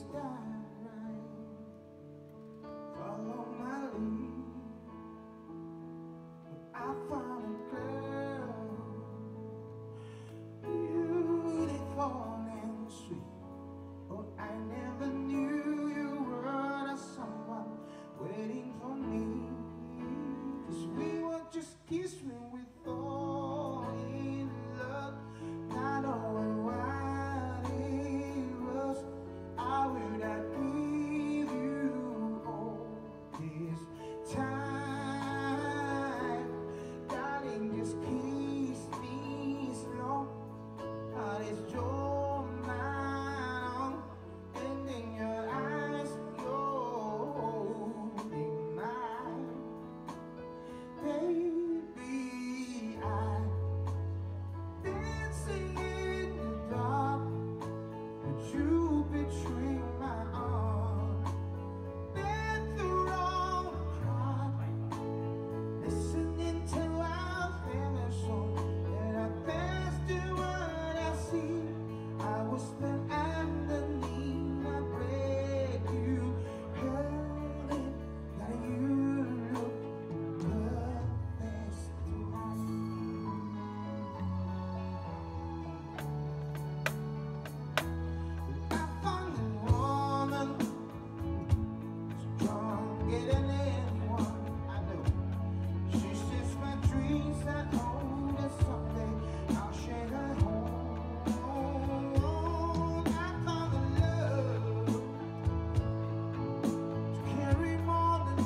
stars.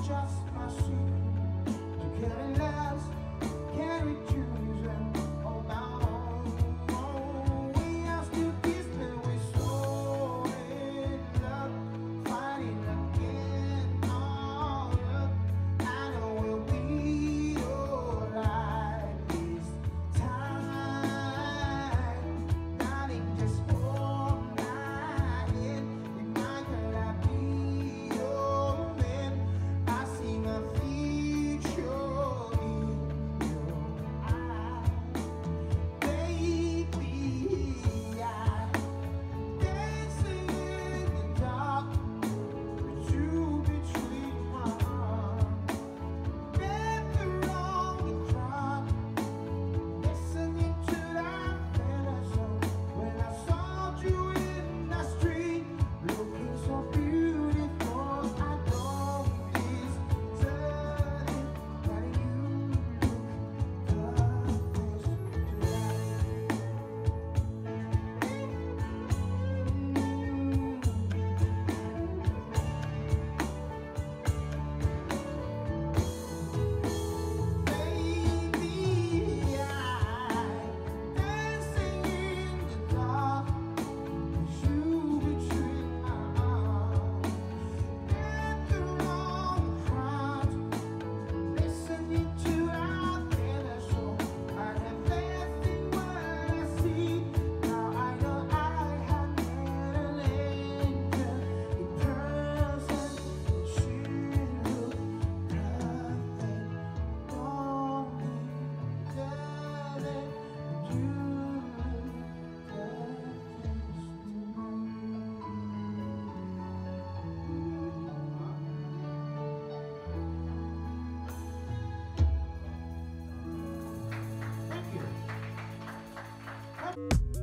just you